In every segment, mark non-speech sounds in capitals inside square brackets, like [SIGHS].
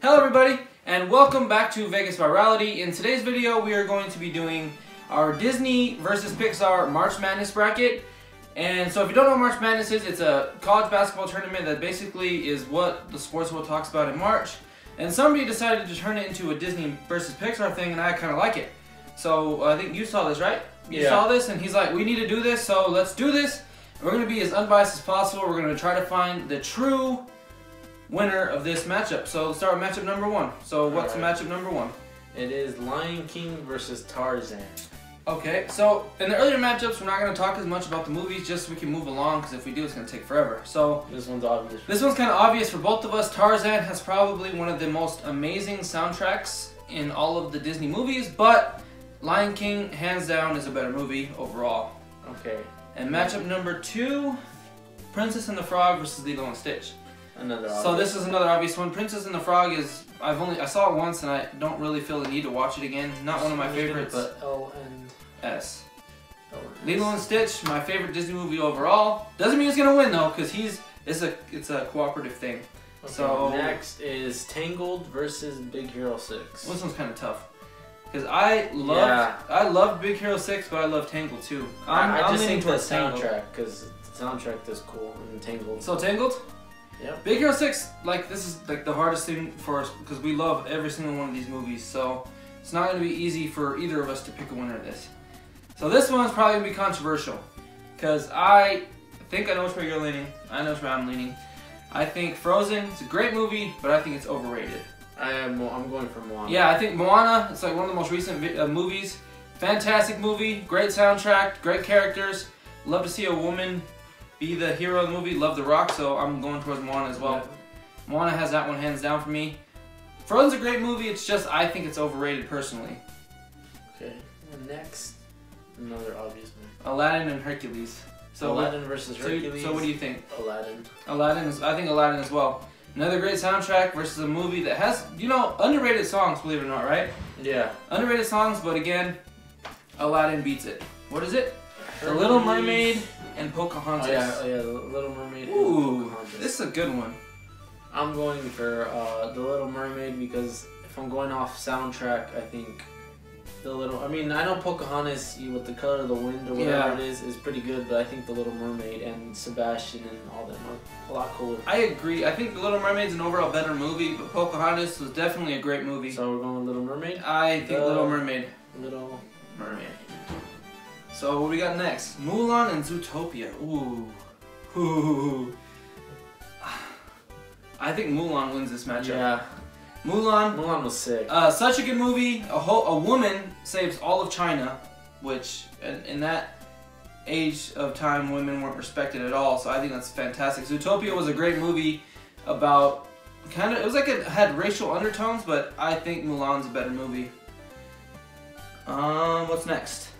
Hello everybody, and welcome back to Vegas Virality. In today's video, we are going to be doing our Disney versus Pixar March Madness bracket. And so if you don't know what March Madness is, it's a college basketball tournament that basically is what the Sports World talks about in March. And somebody decided to turn it into a Disney versus Pixar thing, and I kind of like it. So I think you saw this, right? You Yeah. saw this, and he's like, we need to do this, so let's do this. We're going to be as unbiased as possible. We're going to try to find the true winner of this matchup. So let's start with matchup number one. So what's Alright. matchup number one? It is Lion King versus Tarzan. Okay, so in the earlier matchups, we're not going to talk as much about the movies, just so we can move along, because if we do, it's going to take forever. So This one's obvious. this one's kind of obvious for both of us. Tarzan has probably one of the most amazing soundtracks in all of the Disney movies, but Lion King, hands down, is a better movie overall. Okay, And matchup number two, Princess and the Frog versus Lilo and Stitch. Another. So this is another obvious one. Princess and the Frog is I've only I saw it once and I don't really feel the need to watch it again. Not one of my I'm just gonna favorites. Put L and S. L and Lilo and Stitch, my favorite Disney movie overall. Doesn't mean it's gonna win though, because he's it's a it's a cooperative thing. Okay, so- next is Tangled versus Big Hero Six. This one's kind of tough. Because I love Yeah. I love Big Hero Six, but I love Tangled too. I'm, I, I I'm just think the soundtrack because the soundtrack is cool and Tangled. So Tangled. Yep. Big Hero Six, like this is like the hardest thing for us because we love every single one of these movies. So it's not going to be easy for either of us to pick a winner of this. So this one's probably going to be controversial because I think I know which way you're leaning. I know which way I'm leaning. I think Frozen is a great movie, but I think it's overrated. I am. I'm going for Moana. Yeah, I think Moana. It's like one of the most recent vi- uh, movies. Fantastic movie, great soundtrack, great characters. Love to see a woman be the hero of the movie. Love The Rock, so I'm going towards Moana as well. Moana has that one hands down for me. Frozen's a great movie. It's just I think it's overrated personally. Okay. And next, another obvious one. Aladdin and Hercules. So Aladdin versus Hercules. so what do you think? Aladdin. Aladdin is. I think Aladdin as well. Another great soundtrack versus a movie that has you know underrated songs. Believe it or not, right? Yeah. Underrated songs, but again, Aladdin beats it. What is it? The Little Mermaid and Oh Pocahontas. yeah, oh yeah, the Little Mermaid. and Ooh, Pocahontas. this is a good one. I'm going for uh, the Little Mermaid because if I'm going off soundtrack, I think the Little. I mean, I know Pocahontas you- with the color of the wind or whatever Yeah. it is is pretty good, but I think the Little Mermaid and Sebastian and all them are a lot cooler. I agree. I think The Little Mermaid's an overall better movie, but Pocahontas was definitely a great movie. So we're going with Little Mermaid. I think The- Little Mermaid. Little Mermaid. So what we got next? Mulan and Zootopia. Ooh. Ooh. [SIGHS] I think Mulan wins this matchup. Yeah, Mulan, Mulan was sick. uh, such a good movie. A whole, a woman saves all of China, which in, in that age of time, women weren't respected at all. So I think that's fantastic. Zootopia was a great movie about kind of. It was like it had racial undertones, but I think Mulan's a better movie. Um, what's next?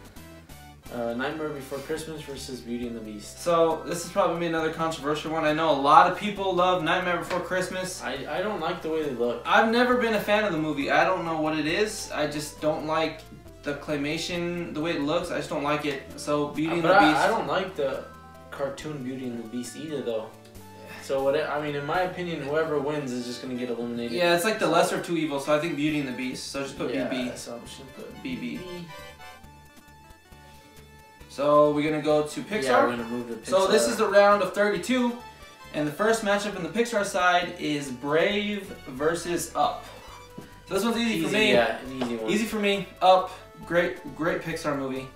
Uh, Nightmare Before Christmas versus Beauty and the Beast. So this is probably another controversial one. I know a lot of people love Nightmare Before Christmas. I, I don't like the way they look. I've never been a fan of the movie. I don't know what it is. I just don't like the claymation, the way it looks. I just don't like it. So Beauty and the I, Beast. I don't like the cartoon Beauty and the Beast either, though. So what? I mean, in my opinion, whoever wins is just gonna get eliminated. Yeah, it's like the lesser of two evils. So I think Beauty and the Beast. So just put yeah, BB. So just put BB. So we're gonna go to Pixar. Yeah, we're gonna move to Pixar. So this is the round of 32, and the first matchup in the Pixar side is Brave versus Up. So this one's easy, easy, for me. Yeah, an easy one. Easy for me. Up, great, great Pixar movie.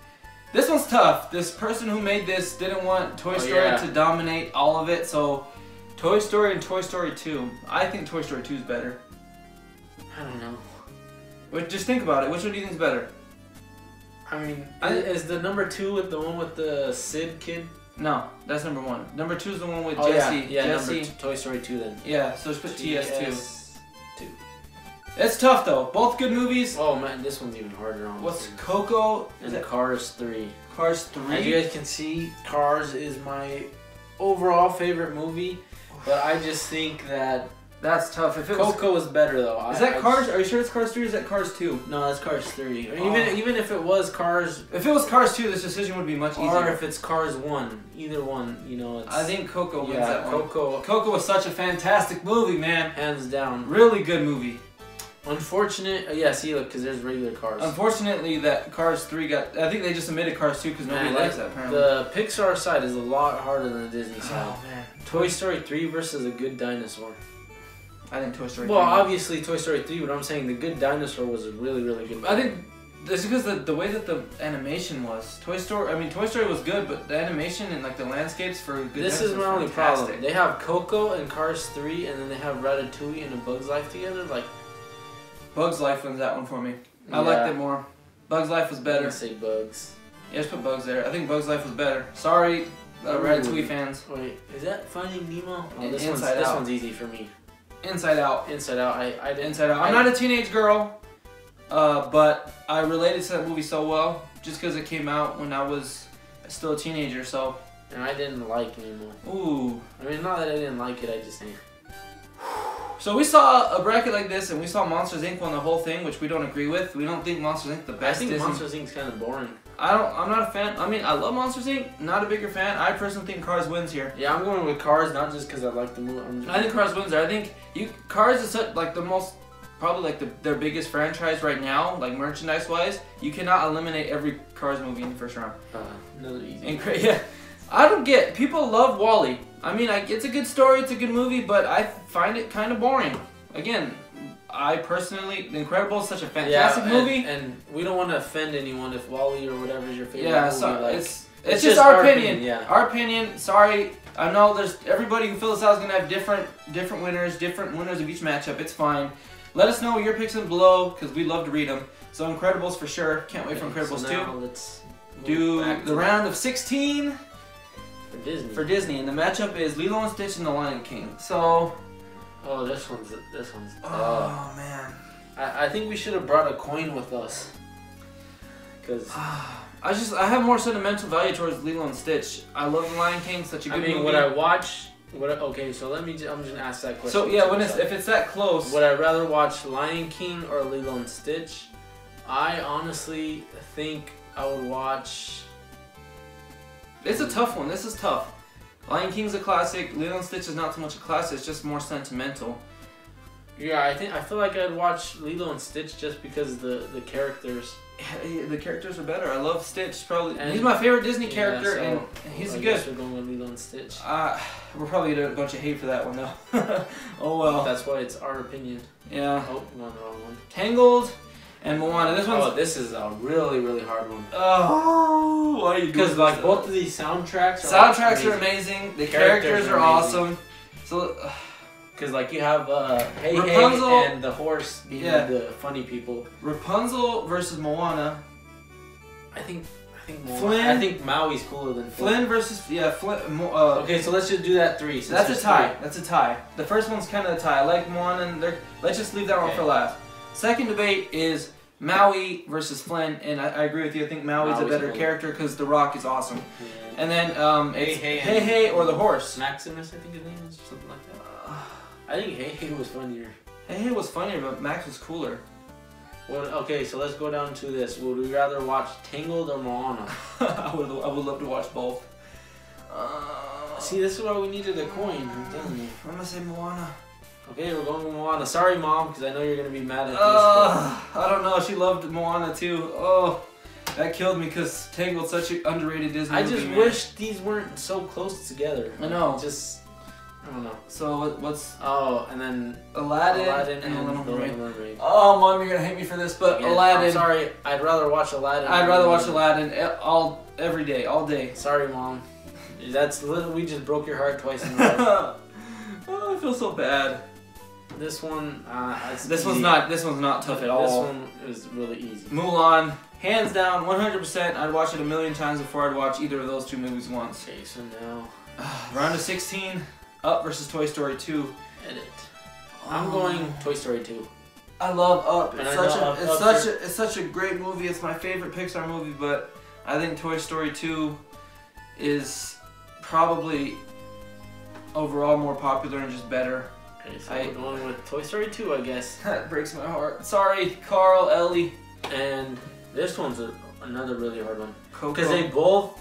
This one's tough. This person who made this didn't want Toy Oh, Story yeah. to dominate all of it, so Toy Story and Toy Story 2. I think Toy Story 2 is better. I don't know. Just think about it. Which one do you think is better? I mean, I- is the number two with the one with the Sid kid? No, that's number one. Number two is the one with oh Jesse. yeah, yeah. Jesse. Number two, Toy Story two then. Yeah, so just put TS2. Two. It's tough though. Both good movies. Oh man, this one's even harder on. What's Coco? Is and it Cars three? Cars three. As you guys can see, Cars is my overall favorite movie, but I just think that That's tough. If it Coco was better though. is I- that I Cars? just- Are you sure it's Cars three? or Is that Cars two? No, that's Cars three. Or Oh. Even even if it was Cars, If it was Cars two, this decision would be much easier. or if it's Cars one, either one, you know, it's. I think Coco wins yeah, that one. Coco, Coco was such a fantastic movie, man. hands down. Really good movie. Unfortunate. Uh, yeah, see, look, because there's regular Cars. Unfortunately, that Cars three got. I think they just omitted Cars two because nobody Man, likes that-. Apparently. The Pixar side is a lot harder than the Disney side. oh man, Toy Story 3 versus a good dinosaur. I think Toy Story. Well, 3 obviously Toy Story 3, but I'm saying the good dinosaur was a really, really good I think this is because the, the way that the animation was. Toy Story. I mean, Toy Story was good, but the animation and like the landscapes for good. This is dinosaurs my only fantastic. problem. They have Coco and Cars 3, and then they have Ratatouille and A Bug's Life together. Like, Bugs Life wins that one for me. I Yeah. liked it more. Bugs Life was I better. didn't say Bugs. Yeah, just put Bugs there. I think Bugs Life was better. Sorry, uh, Ratatouille Ooh. fans. Wait, is that Finding Nemo? Oh, In- this one's, this one's easy for me. Inside Out. Inside Out, I, I. Inside Out. I'm not a teenage girl, uh, but I related to that movie so well just because it came out when I was still a teenager. So, And I didn't like anymore. ooh. I mean, not that I didn't like it, I just didn't. So we saw a bracket like this, and we saw Monsters Inc. won the whole thing, which we don't agree with. We don't think Monsters Inc. the best. I think. Monsters Inc.'s kind of boring. I don't. I'm not a fan. I mean, I love Monsters Inc. Not a bigger fan. I personally think Cars wins here. Yeah, I'm going with Cars, not just because I like the movie. I think Cars wins there. I think you Cars is such, like the most probably like the, their biggest franchise right now, like merchandise wise. You cannot eliminate every Cars movie in the first round. uh, another easy. And yeah, I don't get people love WALL-E. I mean, I, it's a good story, it's a good movie, but I find it kind of boring. Again, I personally, The Incredibles is such a fantastic and- movie. And, we don't want to offend anyone if WALL-E or whatever is your favorite Yeah, movie. so like, it's, it's it's just, just our, our opinion. opinion, yeah. Our opinion. Sorry, I know there's everybody who fills this out is gonna have different different winners, different winners of each matchup. It's fine. Let us know your picks in below because we love to read them. So Incredibles for sure. Can't wait for Incredibles so 2. now let's Do the round of 16 for Disney. for Disney, and the matchup is Lilo and Stitch and The Lion King. So, oh, this one's this one's. oh man, I, I think we should have brought a coin with us. Cause [SIGHS] I just I have more sentimental value towards Lilo and Stitch. I love The Lion King, such a good I mean, movie. would I watch? Would I, okay, so let me. Just, I'm just gonna ask that question. so yeah, when it's if it's that close, Would I rather watch Lion King or Lilo and Stitch? I honestly think I would watch. It's a tough one. This is tough. Lion King's a classic. Lilo and Stitch is not so much a classic. It's just more sentimental. Yeah, I think I feel like I'd watch Lilo and Stitch just because the the characters. Yeah, The characters are better. I love Stitch. Probably And- he's my favorite Disney Yeah, character, so and he's I good. we're going with Lilo and Stitch. Uh, we're probably get a bunch of hate for that one though. [LAUGHS] oh well. That's why it's our opinion. Yeah. Oh, I'm on the wrong one. Tangled and Moana. This Oh, this is a really really hard one. Oh, why are you doing Because like this? both of these soundtracks. Are soundtracks are amazing. amazing. The Characters characters, are are awesome. So. uh, Because like you have uh, Hey Rapunzel- Hey and the horse being Yeah. the funny people. Rapunzel versus Moana. I think I think Moana- Flynn- I think Maui's cooler than Flynn. Flynn versus yeah Flynn. Uh, Okay, so let's just do that three. since That's a tie. three. That's a tie. The first one's kind of a tie. I like Moana, and they're, let's just leave that one for last. Second debate is Maui versus Flynn, and I, I agree with you. I think Maui's, Maui's a better character because The Rock is awesome. Yeah. And then um, Hey, it's Hey, Heihei or the horse. Maximus, I think his name is or something like that. [SIGHS] I think Hey Hey was funnier. Heihei was funnier, but Max was cooler. Well, okay, so let's go down to this. Would we rather watch Tangled or Moana? [LAUGHS] I would I would love to watch both. Uh, See, this is why we needed a coin. I'm telling you. I'm gonna say Moana. Okay, we're going with Moana. Sorry, mom, because I know you're gonna be mad at this. Uh, I don't know. She loved Moana too. Oh, that killed me because Tangled's such an underrated Disney I just man. wish these weren't so close together. I know. Just, I don't know. So what, what's Oh, and then Aladdin, Aladdin and, and, Little Mermaid? Little Mermaid. Oh, mom, you're gonna hate me for this, but Again, Aladdin. I'm sorry, I'd rather watch Aladdin. I'd rather watch Aladdin all every day, all day. Sorry, mom. That's we just broke your heart twice in a [LAUGHS] row. oh, I feel so bad. This one, uh, This one's not. This one's not tough at all. This one is really easy. Mulan, hands down, 100%. I'd watch it a million times before I'd watch either of those two movies once. Okay, so now [SIGHS] Round of 16, Up versus Toy Story 2. edit. I'm going Toy Story 2. I love Up. It's I such a Up- it's Up such a it's such a great movie. It's my favorite Pixar movie, but I think Toy Story 2 is probably overall more popular and just better. Okay, so I- we're going with Toy Story 2, I guess. [LAUGHS] That breaks my heart. Sorry, Carl, Ellie, And this one's a, another really hard one. Because they both,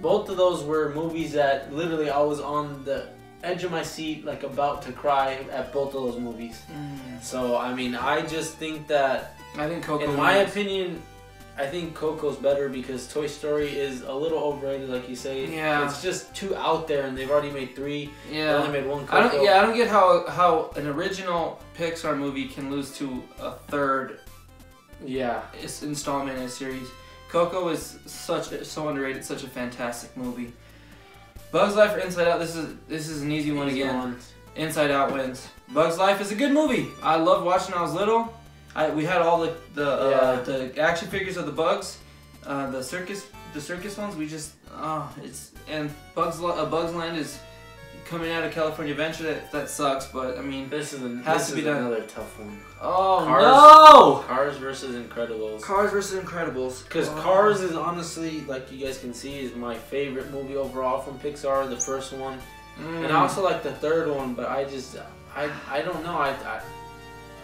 both of those were movies that literally I was on the edge of my seat, like about to cry at both of those movies. Mm, So, I mean, I just think that, I think Coco. in my wins. opinion, I think Coco's better because Toy Story is a little overrated, like you say. Yeah. It's just too out there, and they've already made three. They Yeah. only made one Coco. I don't. Yeah, I don't get how how an original Pixar movie can lose to a third Yeah. installment in a series. Coco is such a, so underrated, such a fantastic movie. Bugs Life or Inside Out. This is this is an easy one Easy again. one. Inside Out wins. Bugs Life is a good movie. I loved watching when I was little. I we had all the the uh, Yeah. the action figures of the Bugs, uh, the circus the circus ones. We just oh it's and Bugs uh, Bugs Land is coming out of California Adventure. That that sucks, but I mean This is, an, Has this to be done. another tough one. oh Cars. no. Cars versus Incredibles. Cars versus Incredibles. Because Oh. Cars is honestly, like you guys can see, is my favorite movie overall from Pixar. The first one, Mm. and I also like the third one. But I just, I, I don't know. I, I,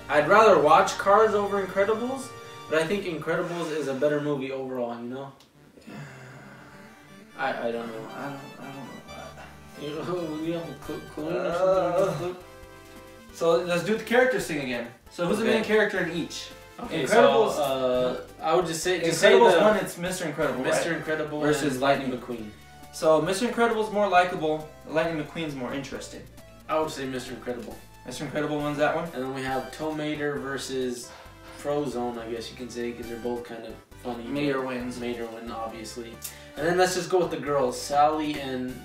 I'd rather watch Cars over Incredibles. But I think Incredibles is a better movie overall. You know. I, I don't know. I don't I don't know. You, know, you have a cl- clue Uh. So let's do the characters thing again. So who's the main character in each? Okay, Incredibles- So, uh, I would just say, just say Incredibles the, one, it's Mr. Incredible. Mr. right? Incredible Versus Lightning McQueen. So Mr. Incredible's more likable. Lightning McQueen's more interesting. I would say Mr. Incredible. Mr. Incredible wins that one. And then we have Tow Mater versus Frozone, I guess you can say, because they're both kind of funny. Mater wins. Mater win, obviously. And then let's just go with the girls, Sally and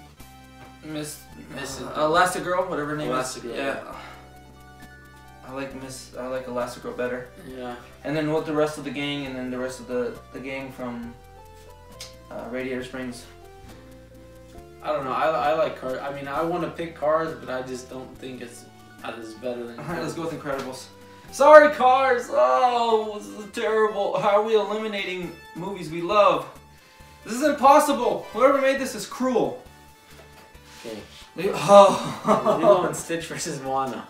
Miss Miss uh, Elastigirl, whatever her name Elastigirl, is. Yeah. I like Miss. I like Elastigirl better. yeah. And then with the rest of the gang, and then the rest of the the gang from uh, Radiator Springs. I don't know. I, I like Cars. I mean, I want to pick Cars, but I just don't think it's as better than. [LAUGHS] All right, let's go with Incredibles. Sorry, Cars. Oh, this is terrible. How are we eliminating movies we love? This is impossible. Whoever made this is cruel. Okay. They- Lilo Oh, and [LAUGHS] Stitch versus Moana.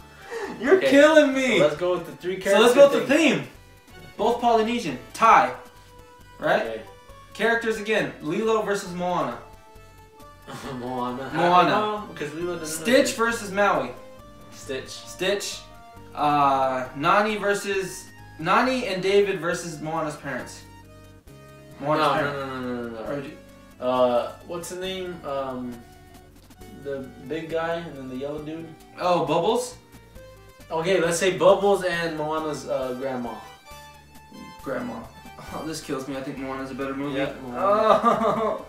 you're Okay, killing So me. let's go with the three characters. So let's go with the theme. Both Polynesian. Thai. Right? Okay. Characters again. Lilo versus Moana. [LAUGHS] Moana. Moana. Um, because Lilo doesn't. Stitch versus Maui. Stitch. Stitch. Uh, Nani versus Nani and David versus Moana's parents. No, Moana's no, parents. no, no, no, no, no. do- Uh, what's the name? Um, the big guy and then the yellow dude. Oh, Bubbles. Okay, let's say Bubbles and Moana's uh, grandma. Grandma. Oh, this kills me. I think Moana's a better movie. Yeah, Moana. Oh. [LAUGHS]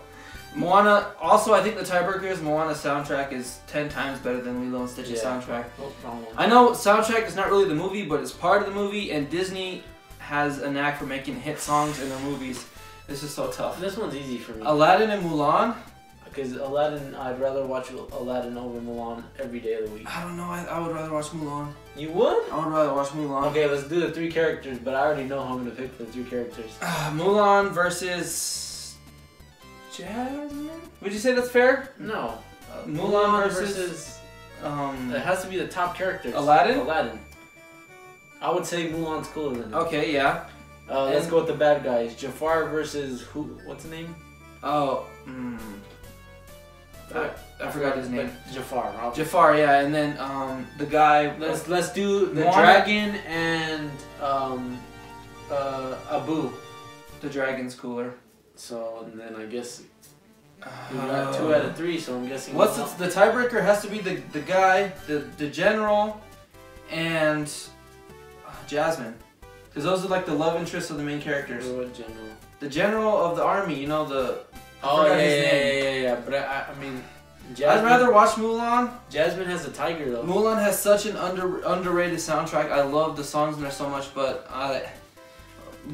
Moana. Also, I think the tiebreaker is Moana's soundtrack is ten times better than Lilo and Stitch's Yeah. soundtrack. Oh. I know soundtrack is not really the movie, but it's part of the movie, and Disney has a knack for making hit songs in their movies. This is so tough. This one's easy for me. Aladdin and Mulan. Because Aladdin, I'd rather watch Aladdin over Mulan every day of the week. I don't know. I, I would rather watch Mulan. You would? I would rather watch Mulan. Okay, let's do the three characters, but I already know who I'm gonna pick for the three characters. Ah, Mulan versus Jasmine. Would you say that's fair? No. Uh, Mulan versus, um. It has to be the top characters. Aladdin? Aladdin. I would say Mulan's cooler than him. Okay, yeah. Uh, let's go with the bad guys. Jafar versus who? What's the name? Oh, mm, I, I forgot his name. But Jafar. I'll- Jafar, yeah, and then um the guy. Let's let's do the Moana- dragon and um uh Abu. the dragon's cooler. So and then I guess Uh, we got two out of three. So I'm guessing. What's the, the tiebreaker? Has to be the the guy, the the general, and uh, Jasmine, because those are like the love interests of the main characters. What general? The general of the army, you know the. Oh yeah, yeah, yeah, yeah, yeah. But I, I mean, I'd Jasmine, rather watch Mulan. Jasmine has a tiger though. Mulan has such an under underrated soundtrack. I love the songs in there so much, but I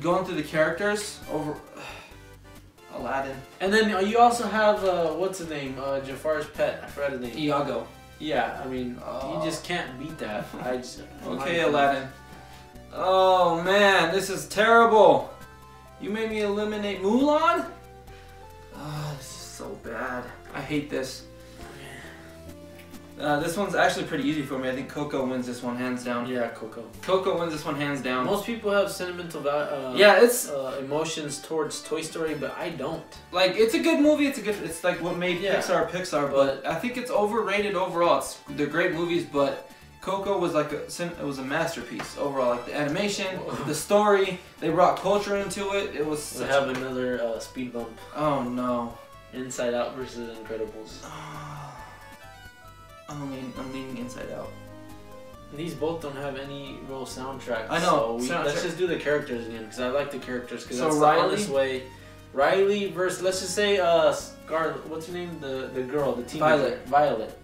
going through the characters over Aladdin, And then uh, you also have uh, what's the name? Uh, Jafar's pet. I forgot his name. Iago. Yeah, I mean, Oh. you just can't beat that. I just [LAUGHS] Okay, Aladdin. Oh man, this is terrible. You made me eliminate Mulan. Oh, this is so bad. I hate this. Uh, this one's actually pretty easy for me. I think Coco wins this one hands down. Yeah, Coco. Coco wins this one hands down. Most people have sentimental uh, yeah, it's uh, emotions towards Toy Story, but I don't. like it's a good movie. It's a good. It's like what made Yeah. Pixar Pixar. But I think it's overrated overall. It's they're great movies, but Coco was like a it was a masterpiece overall. Like the animation, the story, they brought culture into it. It was. We have another uh, speed bump. oh no. Inside Out versus Incredibles. I'm leaning, I'm leaning inside out. These both don't have any real soundtrack. I know, So we, soundtrack- let's just do the characters again because I like the characters because So that's Riley? the honest way. Riley versus let's just say uh Scarlet. What's her name? The the girl, the teenager. Violet. Violet.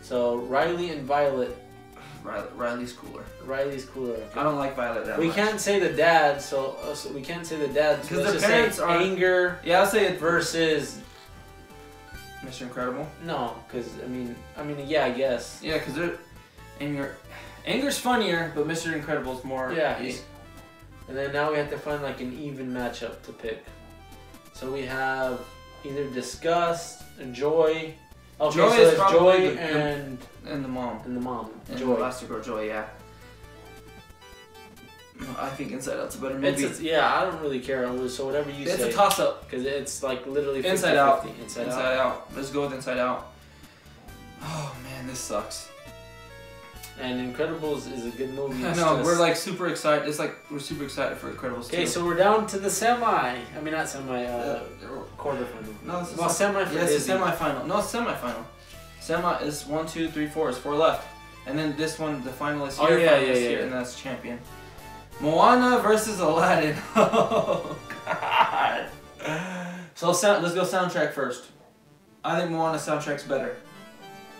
So Riley and Violet. Riley, Riley's cooler. Riley's cooler. okay? I don't like Violet that We much. can't say the dad, so, uh, so we can't say the dad. Because let's just parents say are- anger Yeah, I'll say it. versus Mr. Incredible. no, because I mean, I mean, yeah, I guess. Yeah, because they're anger. Anger's funnier, but Mr. Incredible's more. Yeah, he's, and then now we have to find like an even matchup to pick. So we have either disgust, joy. Okay, Joy so is joy and and the mom. and the mom. And joy. Elastigirl Joy, yeah. I think Inside Out's a better It's movie. a, yeah, I don't really care. So whatever you It's say. It's a toss up. because it's like literally 50, Inside Out. 50. Inside, Inside, out. out. Let's go with Inside Out. Oh man, this sucks. And Incredibles is a good movie. I know we're like super excited. It's like we're super excited for Incredibles Okay, so we're down to the semi. I mean, not semi. Uh, quarterfinal. no, it's a Well, semi yeah, it's semifinal. No, semifinal. Semi is one, two, three, four. It's four left, and then this one, the finalist Oh, here, Oh yeah, finalist yeah, here, yeah. and that's champion. Moana versus Aladdin. [LAUGHS] Oh God. So sound, let's go soundtrack first. I think Moana soundtrack's better.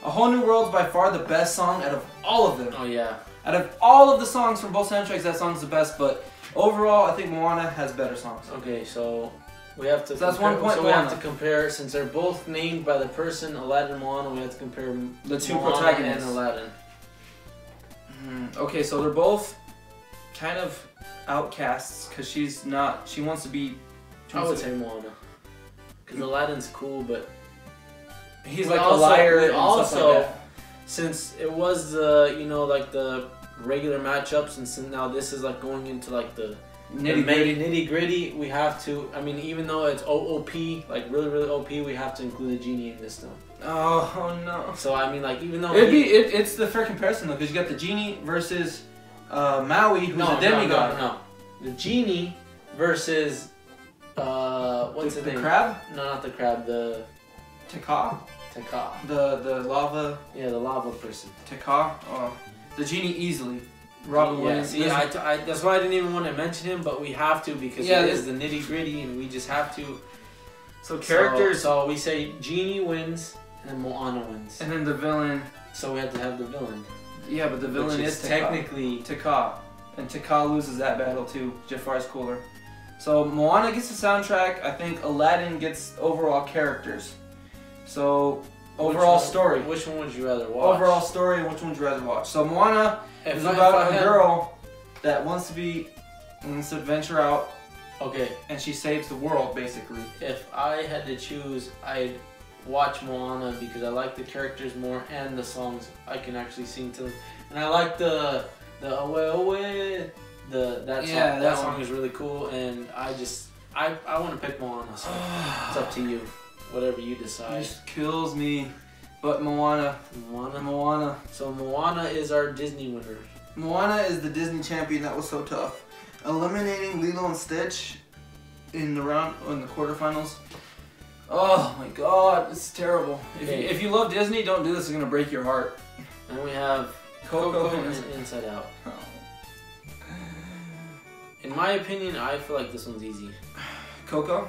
A Whole New World's by far the best song out of all of them. Oh yeah. Out of all of the songs from both soundtracks, that song's the best. But overall, I think Moana has better songs. Okay, so we have to. So that's one point So we have to compare since they're both named by the person Aladdin and Moana. We have to compare The two Moana protagonists. and Aladdin. Hmm, Okay, so they're both kind of outcasts because she's not. She wants to be. she I would say Moana. Because Aladdin's cool, but he's like also- a liar and also- stuff like that. since it was the you know like the regular matchups, and since now this is like going into like the Nitty gritty. nitty gritty, we have to. I mean, even though it's OOP, like really really OP, we have to include the genie in this though. Oh, oh no. So I mean, like even though It'd he- be it, it's the fair comparison though, because you got the genie versus uh, Maui, who's no, a demigod. No, no, no. The genie versus uh, what's the, the name? crab, No, not the crab. The Te Kā, Taka. the the lava Yeah, the lava person. Te Kā. Oh, the genie easily. Robin yeah, Williams. see, I, I, that's why I didn't even want to mention him, but we have to because Yeah, it is the nitty gritty, and we just have to. so characters, So, so we say genie wins and then Moana wins. and then the villain. So we have to have the villain. Yeah, but the villain is, is technically Te Kā. And Te Kā loses that battle too. Jafar's cooler. So Moana gets the soundtrack. I think Aladdin gets overall characters. So Which overall one- story. Which one would you rather watch? Overall story and which one would you rather watch? So Moana if is I- about a girl that wants to be wants to venture out Okay, and she saves the world basically. if I had to choose, I'd watch Moana because I like the characters more and the songs I can actually sing to them, and I like the the away away the that song. Yeah, that, that song is really cool, and I just I I want to pick Moana. So [SIGHS] it's up to you, whatever you decide. It just kills me. But Moana, Moana. Moana, So Moana is our Disney winner. Moana is the Disney champion. That was so tough. Eliminating Lilo and Stitch in the round in the quarterfinals. Oh my God, it's terrible. If you, if you love Disney, don't do this. It's gonna break your heart. And we have Coco, Coco and- Inside Out. Oh. In my opinion, I feel like this one's easy. Coco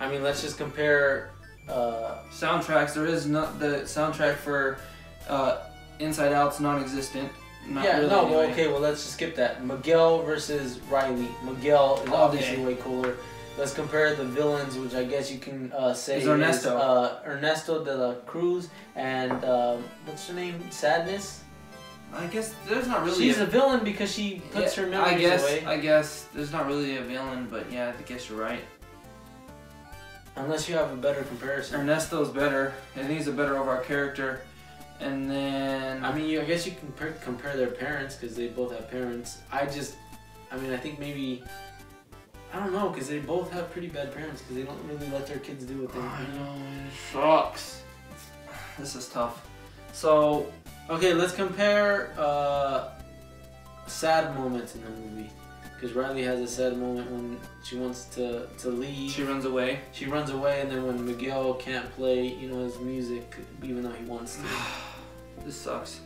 I mean, let's just compare. Uh, soundtracks. There is not the soundtrack for uh, Inside Out's non-existent. Not yeah, really, no, well, anyway. okay, well, let's just skip that. Miguel versus Riley. Miguel is Okay. obviously way cooler. Let's compare the villains, which I guess you can uh, say Is Ernesto. uh, Ernesto de la Cruz and um, what's her name? Sadness. I guess there's not really. She's a, a villain because she puts Yeah, her memories I guess. away. I guess there's not really a villain, but yeah, I guess you're right. Unless you have a better comparison. Ernesto's better. I think he's a better overall character. And then I mean, you, I guess you can compare their parents because they both have parents. I just, I mean, I think maybe, I don't know, because they both have pretty bad parents because they don't really let their kids do what they want. I want. know it sucks. This is tough. So Okay, let's compare uh, sad moments in the movie. Because Riley has a sad moment when she wants to, to leave. she runs away. She runs away, and then when Miguel can't play, you know, his music, even though he wants to. [SIGHS] This sucks.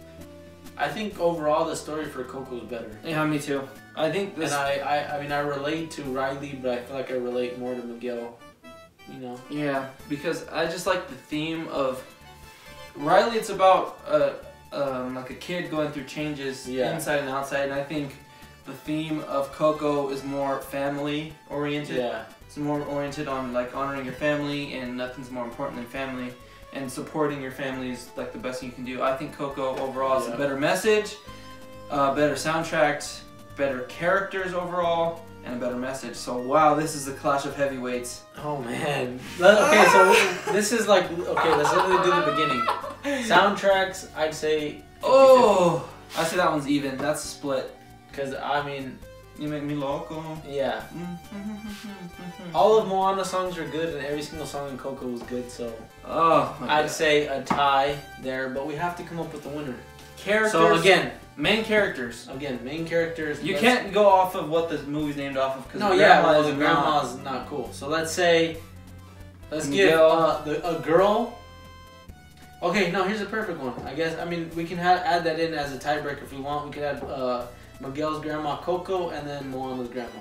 I think overall the story for Coco is better. Yeah, me too. I think this. And I, I, I mean, I relate to Riley, but I feel like I relate more to Miguel. You know. Yeah, because I just like the theme of Riley. It's about uh, um, like a kid going through changes Yeah. inside and outside, and I think the theme of Coco is more family oriented. Yeah. It's more oriented on like honoring your family, and nothing's more important than family. And supporting your family is like the best thing you can do. I think Coco overall is Yeah. a better message, uh, better soundtrack, better characters overall, and a better message. So wow, this is a clash of heavyweights. Oh man. Okay, so this is like okay. Let's literally do the beginning. Soundtracks, I'd say. Oh, I say that one's even. That's a split. Because I mean, You make me loco. yeah. Mm-hmm. All of Moana songs are good, and every single song in Coco was good. So Oh, I'd God. say a tie there, but we have to come up with a winner. characters. So again, main characters. again, main characters. You can't go off of what the movie's named off of because No, the yeah, well, the grandma's not cool. So let's say, let's give uh, the, a girl. Okay, no, here's a perfect one. I guess I mean we can ha- add that in as a tiebreaker if we want. We could add uh, Miguel's grandma Coco and then Moana's grandma,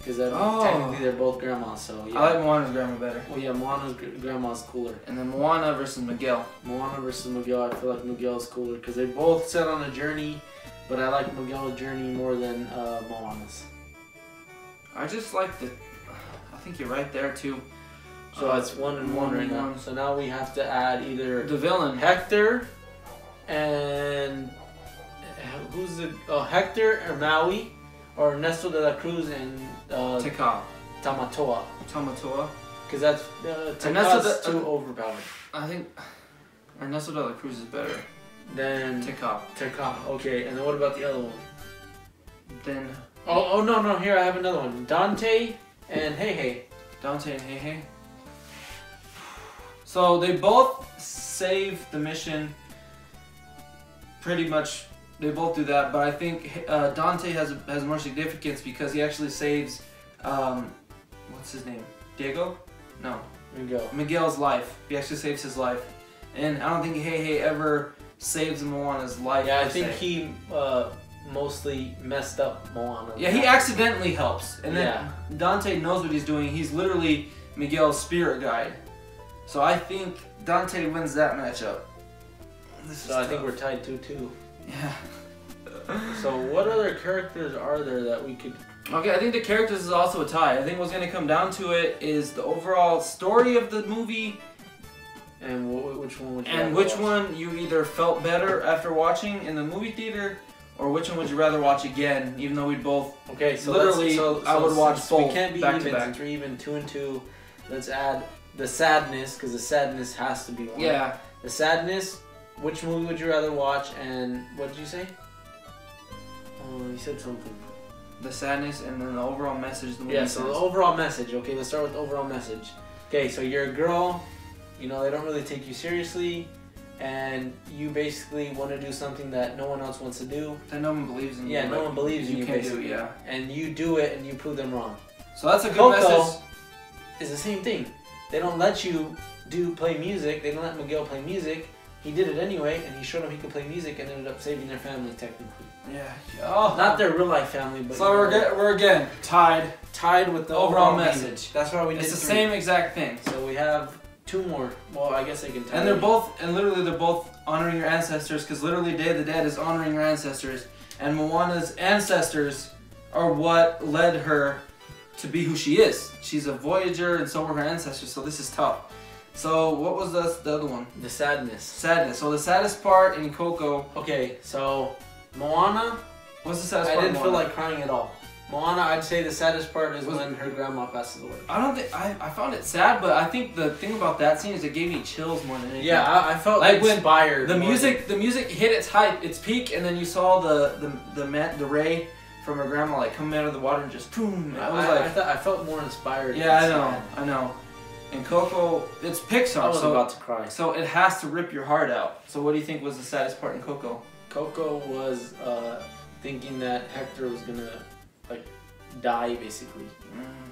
because Oh. technically they're both grandmas. So yeah. I like Moana's grandma better. well, yeah, Moana's gr- grandma's cooler. And then Moana versus Miguel. Moana versus Miguel, I feel like Miguel's cooler because they both set on a journey, but I like Miguel's journey more than uh, Moana's. I just like the. I think you're right there too. So Uh, it's one and one one right now. one. So now we have to add either The villain. Hector and who's the oh Hector or Maui or Ernesto de la Cruz and uh. Tamatoa Tamatoa. because that's uh, Ernesto too overpowered. I think Ernesto de la Cruz is better. Then Te Kā. Taka. Okay, and then what about the other one? Then Oh oh no no here I have another one. Dante and Heihei. Dante and Heihei. So they both save the mission. Pretty much, they both do that. But I think uh, Dante has has more significance because he actually saves, um, what's his name? Diego? No, Miguel. Miguel's life. He actually saves his life, and I don't think Heihei ever saves Moana's life. Yeah, I think se. he uh, mostly messed up Moana. Yeah, he accidentally helps, and then Yeah. Dante knows what he's doing. He's literally Miguel's spirit guide. So I think Dante wins that matchup. This So I think we're tied two two. Yeah. So what other characters are there that we could Okay, I think the characters is also a tie. I think what's gonna come down to it is the overall story of the movie and wh- which one would you and which watch? one you either felt better after watching in the movie theater, or which one would you rather watch again? Even though we both Okay, so Literally, let's, so, I would watch both We can't be back to even back. since we're even two and two. Let's add the sadness because the sadness has to be one. yeah. The sadness. Which movie would you rather watch? And what did you say? Oh, you said something. The sadness and then the overall message the movie Yeah. So the overall message. Okay, let's start with the overall message. Okay, so you're a girl. You know they don't really take you seriously, and you basically want to do something that no one else wants to do. That no one believes in you. Yeah, no one believes in you you. can't do it, yeah. And you do it, and you prove them wrong. So that's a good Coco. message. It's the same thing. They don't let you do play music. They don't let Miguel play music. He did it anyway, and he showed them he could play music, and ended up saving their family technically. Yeah. Oh. Not their real life family, but So we're get, we're again tied. tied with the Overall overall, message. That's why we did It's the three. same exact thing. So we have two more. Well, I guess they can. Tie And they're both, and literally they're both honoring your ancestors, because literally Day of the Dead is honoring your ancestors, and Moana's ancestors are what led her to be who she is. She's a voyager, and so were her ancestors. So this is tough. So what was the the other one? the sadness. Sadness. So the saddest part in Coco. Okay, so Moana, What's the saddest I part? didn't in feel like crying at all. Moana, I'd say the saddest part is when her grandma passes away. I don't think I, I found it sad, but I think the thing about that scene is it gave me chills more than anything. Yeah, I, I felt Like when inspired. the music the music hit its height, its peak, and then you saw the the the man, the ray from her grandma like coming out of the water and just boom. I was I, like, I, thought, I felt more inspired. yeah, I know, sad. I know. And Coco, it's Pixar, I was so about to cry. so it has to rip your heart out. So what do you think was the saddest part in Coco? Coco was uh, thinking that Hector was gonna like die basically. Mm.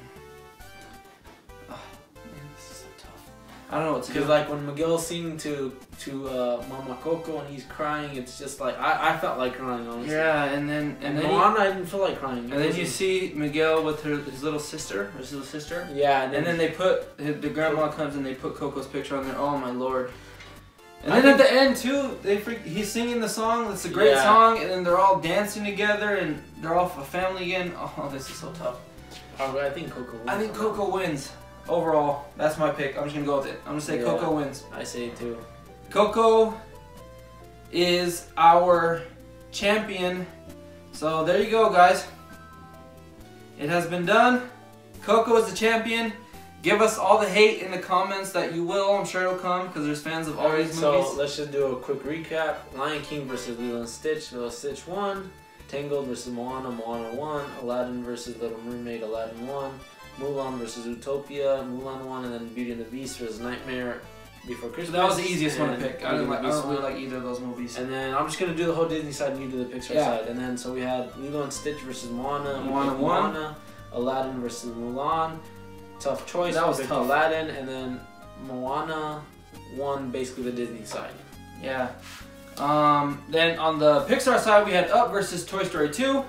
I don't know what to do. Because like when Miguel's singing to to uh, Mama Coco and he's crying, it's just like I, I felt like crying honestly. yeah, and then and, And, then Moana, I didn't feel like crying. and then you see Miguel with her his little sister, his little sister. yeah, and then, And then they put the grandma comes and they put Coco's picture on there. Oh my lord! And I then at the end too, they freak, he's singing the song. It's a great Yeah. song, and then they're all dancing together, and they're all a family again. Oh, this is so tough. Oh, I think Coco. Wins I think Coco wins overall. That's my pick. I'm just gonna go with it. I'm gonna say Yeah. Coco wins. I say it too. Coco is our champion. So there you go, guys. It has been done. Coco is the champion. Give us all the hate in the comments that you will. I'm sure it'll come because there's fans of all these so let's just do a quick recap. Lion King versus Lilo and Stitch. Lilo and Stitch won. Tangled versus Moana. Moana won. Aladdin versus Little Mermaid. Aladdin won. Mulan versus Zootopia. Mulan won, and then Beauty and the Beast versus Nightmare Before Christmas. that was the easiest one to pick. I, didn't like, I don't really like either of those movies. And then I'm just gonna do the whole Disney side and you do the Pixar Yeah. side. And then so we had Lilo and Stitch versus Moana. Moana. Moana. Aladdin versus Mulan. Tough choice. That was tough. Aladdin, and then Moana won basically the Disney side. Yeah. Um, then on the Pixar side, we had Up versus Toy Story 2.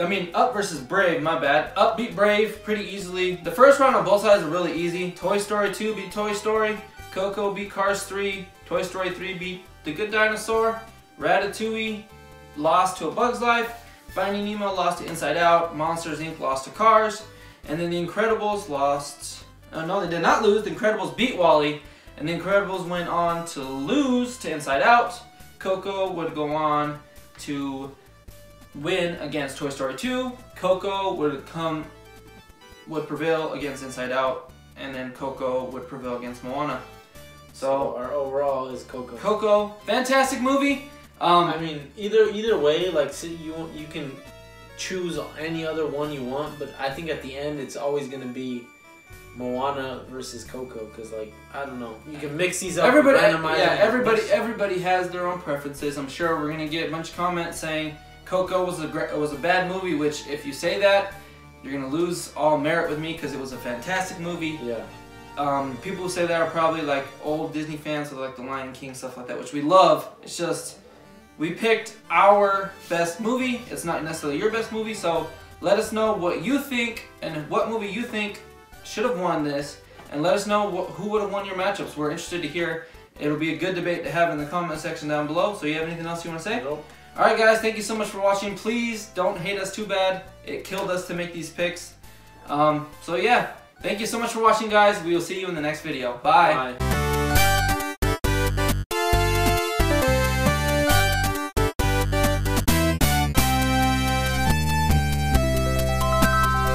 I mean, Up versus Brave, my bad. Up beat Brave pretty easily. The first round on both sides were really easy. Toy Story 2 beat Toy Story. Coco beat Cars 3. Toy Story 3 beat The Good Dinosaur. Ratatouille lost to A Bug's Life. Finding Nemo lost to Inside Out. Monsters Inc. lost to Cars. And then The Incredibles lost. Oh, no, they did not lose. The Incredibles beat WALL-E. And The Incredibles went on to lose to Inside Out. Coco would go on to win against Toy Story 2. Coco would come would prevail against Inside Out, and then Coco would prevail against Moana. So our overall is Coco. Coco, fantastic movie. Um, I mean, either either way, like see, you you can choose any other one you want, but I think at the end it's always gonna be Moana versus Coco, because like I don't know, you can mix these up. everybody, randomize yeah, everybody, everybody has their own preferences. I'm sure we're gonna get a bunch of comments saying Coco was a great, was a bad movie. Which, if you say that, you're gonna lose all merit with me because it was a fantastic movie. Yeah, um, people who say that are probably like old Disney fans of like The Lion King stuff like that, which we love. It's just we picked our best movie. It's not necessarily your best movie, so let us know what you think and what movie you think should have won this, and let us know wh- who would have won your matchups. We're interested to hear. It'll be a good debate to have in the comment section down below. So you have anything else you want to say? Nope. All right, guys. Thank you so much for watching. Please don't hate us too bad. It killed us to make these picks. Um, so yeah, thank you so much for watching, guys. We will see you in the next video. Bye. Bye.